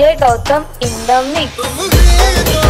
DJ Gautam in the mix.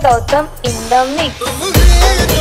Gautam in the mix.